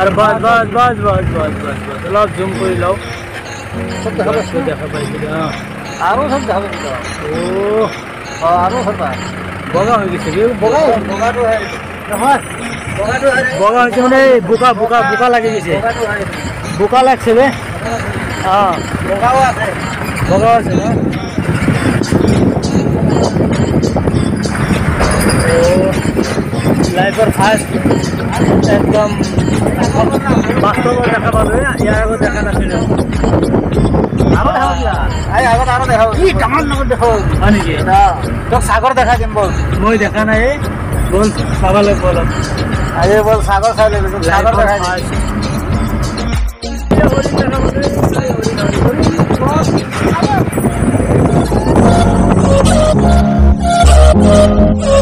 আৰু বাছ বাছ বাছ বাছ বাছ বাছ বাছ অলপ জুম কৰি লওঁ চব দেখা বাছটো পাইছো দেখা পাইছোঁ অঁ আৰু চব দেখা পাইছো অ' অঁ আৰু চব বগা হৈ গৈছে কি বগাই বগাটো হয় নহয়। বগা হৈছে মানে এই বোকা বোকা বোকা লাগি গৈছে। বোকা লাগছে বে অঁ বগাও আছে। বগা আছে ন? লাইফৰ ফাৰ্ষ্ট একদম। বাস্তৱত দেখা পালোঁ ইয়াৰ আগত দেখা নাছিলোঁ আৰু দেখা পাইছা এই আগত আৰু দেখা কি কামান লগত দেখা হয় নেকি? তোক সাগৰ দেখাই দিম বল। মই দেখা নাই এই। ব'ল চাব লাগিব অলপ আজি বল সাগৰ চাই ল'বি তোক সাগৰ লাইফৰ দেখাই দিম। ফাৰ্ষ্ট। এতিয়া হৰিণ দেখা পালোঁ, এই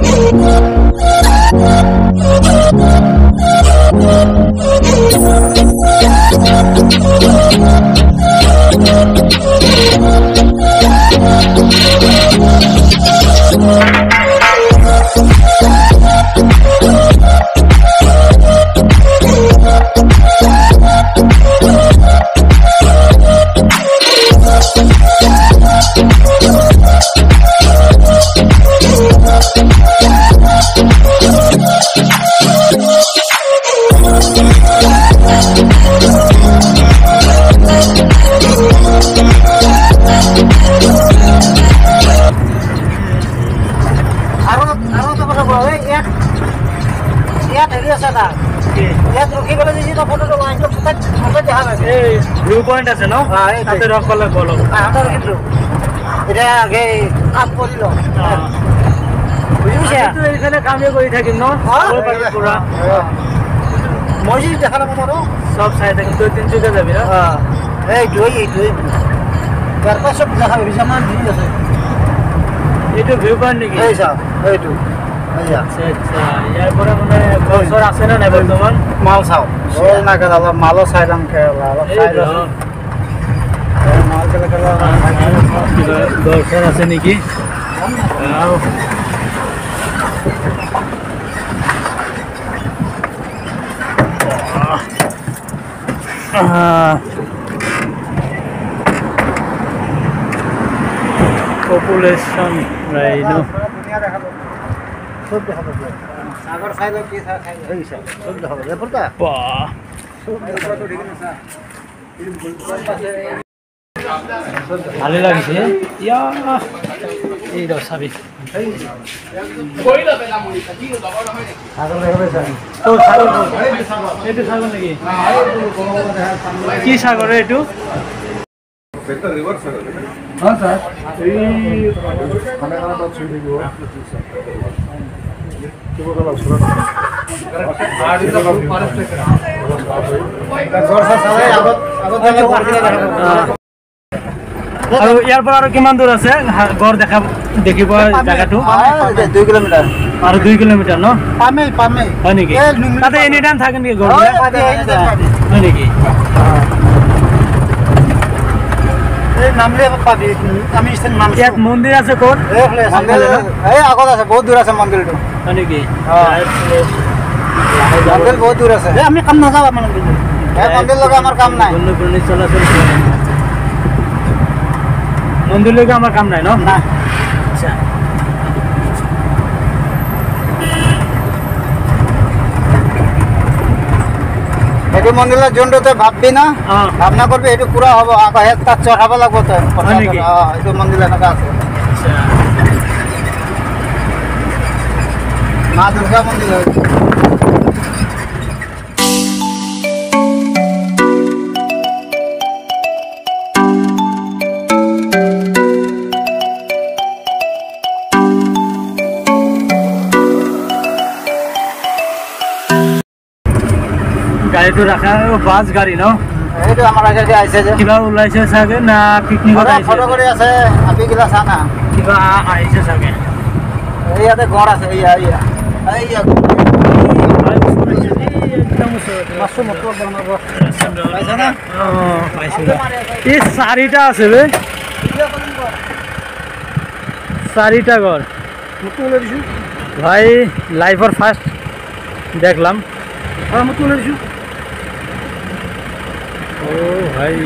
আৰু আৰু এটা কথা কোৱা এই ইয়াত ইয়াত হেৰি আছে না কি? ইয়াত ৰখি পেলাই যদি তই ফটোটো লাইনটো ফটাক ফটাক দেখা পাইছে এই ভিউ পইণ্ট আছে ন? হয়, এইটোৱে। তাতে ৰখ পালে বলক আহঁতৰ কিন্তু এতিয়া আগে কাম কৰি লওঁ। বুজি পাইছা? আমিতো এইফালে কামেই কৰি থাকিম ন? আগৰ পাতি পুৰা। মই যদি দেখা নাপাওঁ আৰু চব চাই থাকিম। তই তিনিচুকীয়া যাবি ন? এইটোৱে এইটোৱে ইয়াৰ পৰা চব দেখা পাবি। আমাৰ দিন আছে। এইটো ভিউ পইণ্ট নেকি? এই চাওঁ এইটো মাল চাওঁ। অলপ মালো চাই ল'ম অলপ চাই ল'ম আছে নেকি পপুলেশ্যন ৰাইনো ধুনীয়া দেখা পাব চব দেখা পাব সাগৰ চাই লওঁ কি চাই চাই লওঁ চব দেখা পাব এপৰটা বাহ ভালে লাগিছে এই চাবি? এইটো ছাগল নেকি? কি সাগৰ এইটো? আৰু ইয়াৰ পৰা আৰু কিমান দূৰ আছে গড় দেখা দেখিব জেগাটো দুই কিলোমিটাৰ আৰু দুই কিলোমিটাৰ ন পামেই পামেই হয় নেকি তাতে এনি টাইম থাকে নেকি গড় পাবি। হয় নেকি এই নামলে পাবি আমি ইষ্টেন নাম ইয়াত মন্দিৰ আছে ক'ত? এই আগত আছে বহুত দূৰ আছে মন্দিৰটো। হয় নেকি? মন্দিৰ বহুত দূৰ আছে। আমি কাম নাযাওঁ আমাৰ মন্দিৰ এই মন্দিৰ লগা আমাৰ কাম নাই। মন্দিৰলৈকে আমাৰ কাম নাই ন? নাই। সেইটো মন্দিৰত যোনটো তই ভাববি না। অঁ ভাৱনা কৰবি সেইটো পুৰা হ'ব আকৌ সেই তাত চঢ়াব লাগিব তই হয় নেকি? অঁ এইটো মন্দিৰ এনেকুৱা আছে। আচ্ছা। মা দুৰ্গা মন্দিৰ গাড়ীটো ৰাখা বাছ গাড়ী ন? এইটো আমাৰ আগে আহিছে যে। কিবা ওলাইছে চাগে না পিকনিকত ফটো আহিছে? ফটো কৰি আছে আপিগিলা চা না। কিবা আহিছে চাগে। ইয়াতে গড় আছে এইয়া। এই চাৰিটা আছে বে। চাৰিটা ঘৰ। ভাই লাইফৰ ফাৰ্ষ্ট দেখলাম হয় মোকো ওলাই দিছোঁ। ও ভাই